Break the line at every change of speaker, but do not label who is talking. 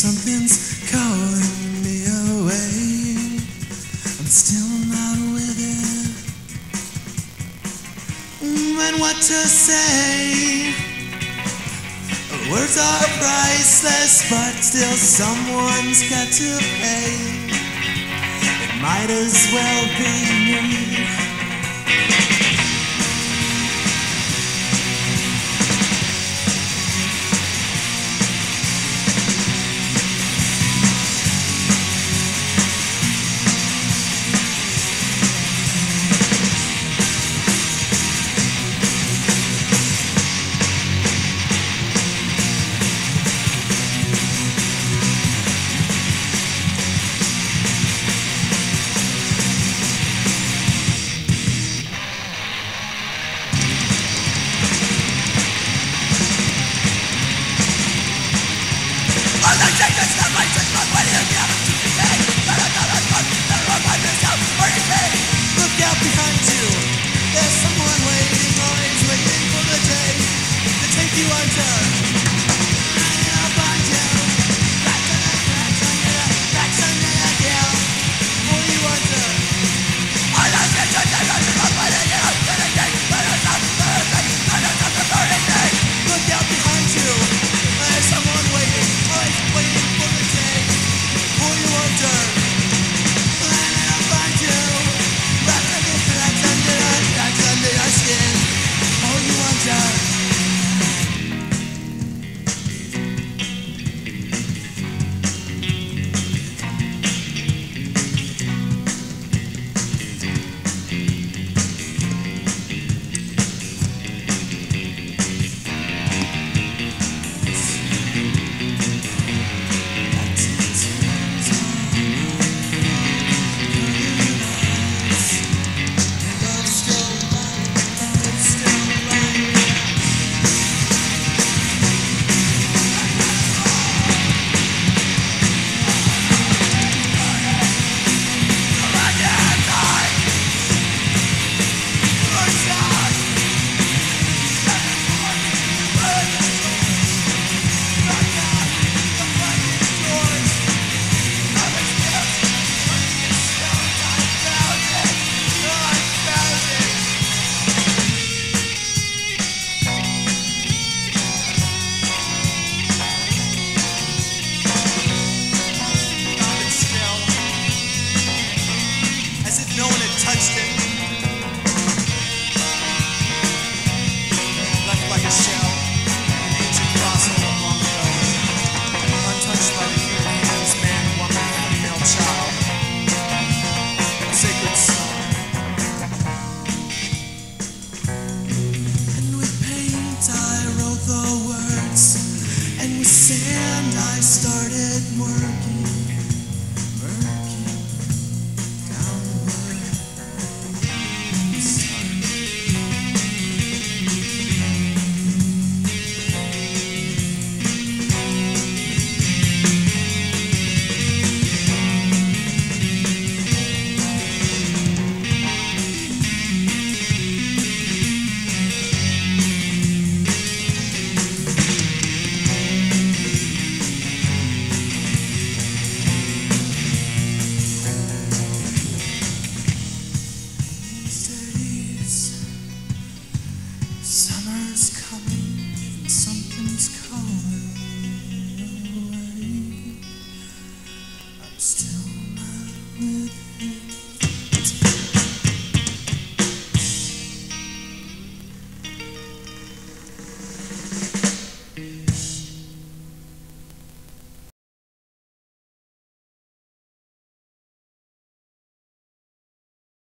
Something's calling me away. I'm still not with it. And what to say? Words are priceless, but still someone's got to pay. It might as well be me. I started working. Summer's coming, something's calling away. I'm still not with you.